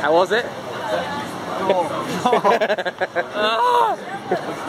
How was it? Oh.